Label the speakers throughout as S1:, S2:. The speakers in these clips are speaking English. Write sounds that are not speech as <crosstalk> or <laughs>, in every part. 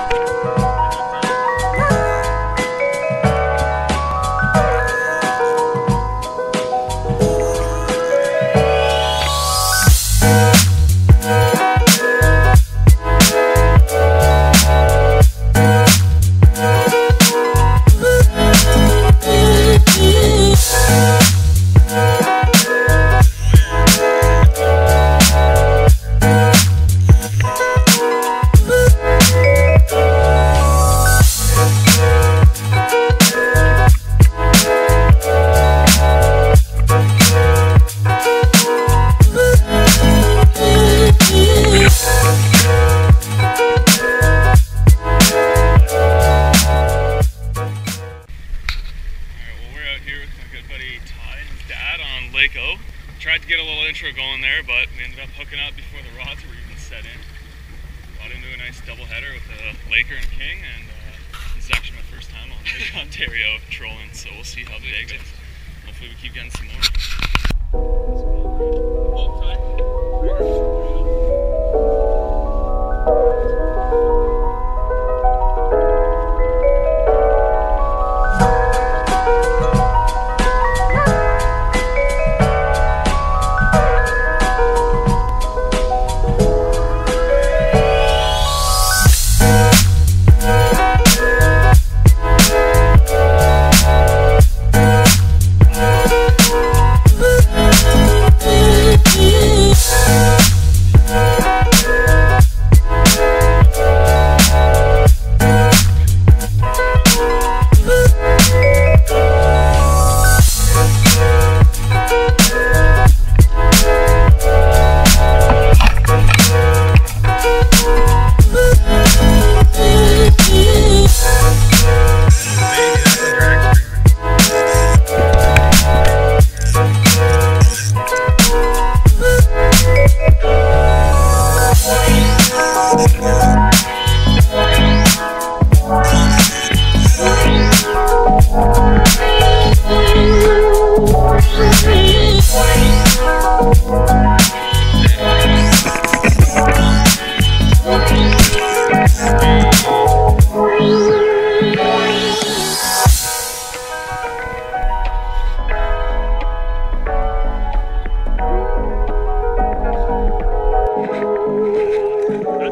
S1: Tried intro going there, but we ended up hooking up before the rods were even set in. Got into a nice double header with a Laker and King, and uh, this is actually my first time on Lake <laughs> Ontario trolling, so we'll see how the day goes. Hopefully we keep getting some more.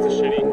S1: that's a shitty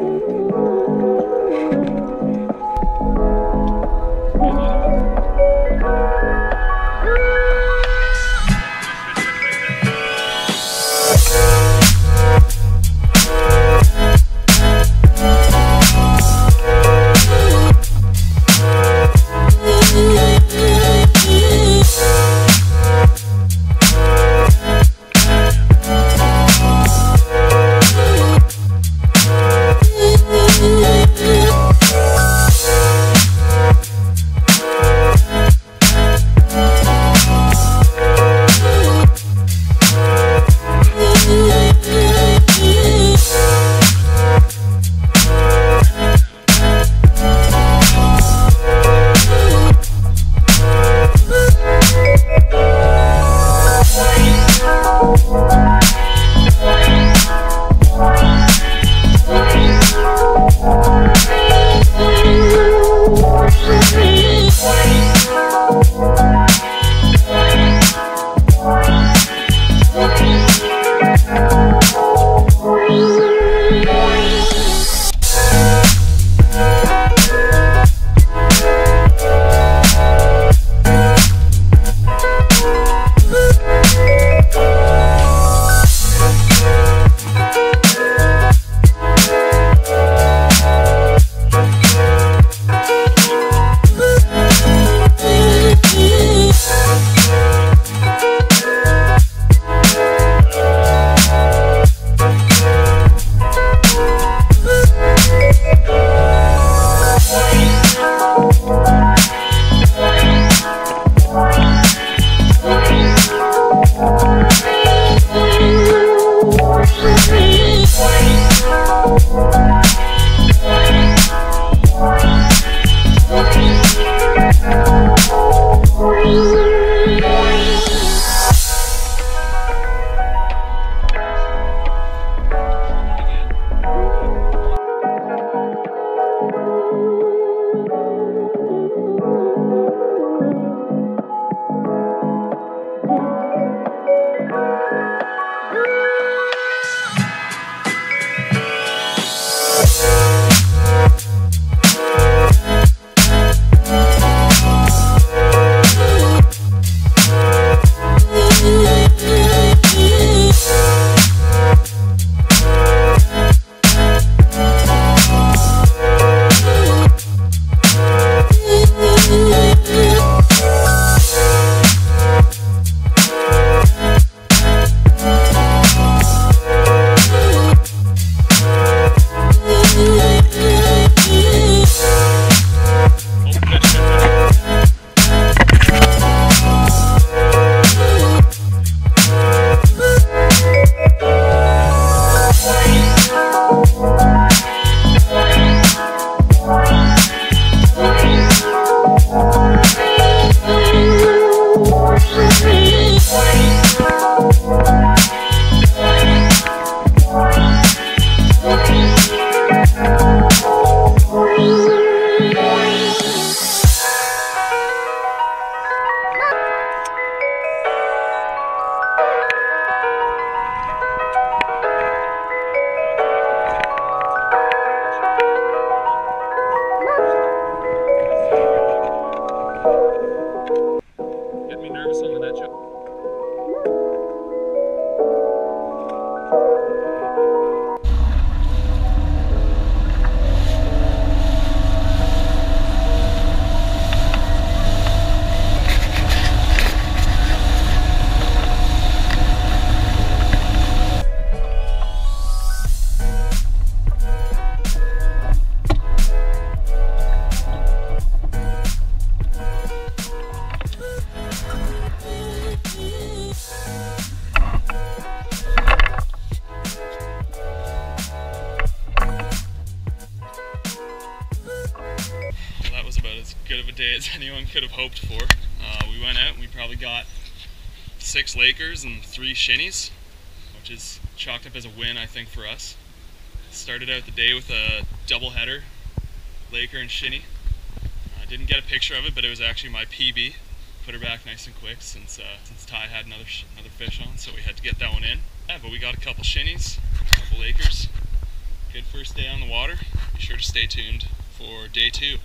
S1: as anyone could have hoped for. Uh, we went out and we probably got six Lakers and three Shinnies, which is chalked up as a win, I think, for us. Started out the day with a doubleheader, Laker and Shinny. I didn't get a picture of it, but it was actually my PB. Put her back nice and quick since uh, since Ty had another another fish on, so we had to get that one in. Yeah, but we got a couple Shinnies, a couple Lakers. Good first day on the water. Be sure to stay tuned for day two.